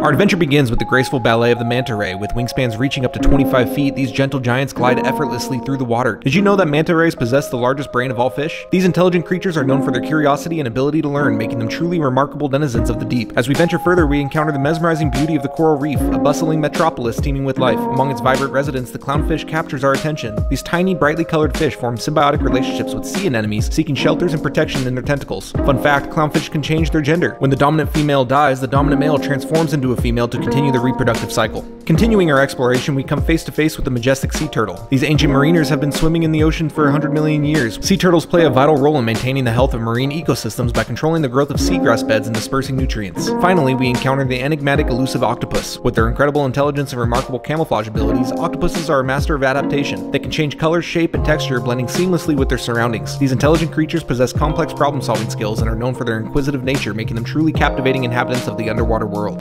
Our adventure begins with the graceful ballet of the manta ray. With wingspans reaching up to 25 feet, these gentle giants glide effortlessly through the water. Did you know that manta rays possess the largest brain of all fish? These intelligent creatures are known for their curiosity and ability to learn, making them truly remarkable denizens of the deep. As we venture further, we encounter the mesmerizing beauty of the coral reef, a bustling metropolis teeming with life. Among its vibrant residents, the clownfish captures our attention. These tiny, brightly colored fish form symbiotic relationships with sea anemones, seeking shelters and protection in their tentacles. Fun fact, clownfish can change their gender. When the dominant female dies, the dominant male transforms into a female to continue the reproductive cycle. Continuing our exploration, we come face to face with the majestic sea turtle. These ancient mariners have been swimming in the ocean for 100 million years. Sea turtles play a vital role in maintaining the health of marine ecosystems by controlling the growth of seagrass beds and dispersing nutrients. Finally, we encounter the enigmatic elusive octopus. With their incredible intelligence and remarkable camouflage abilities, octopuses are a master of adaptation. They can change color, shape, and texture, blending seamlessly with their surroundings. These intelligent creatures possess complex problem-solving skills and are known for their inquisitive nature, making them truly captivating inhabitants of the underwater world.